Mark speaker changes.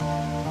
Speaker 1: Bye.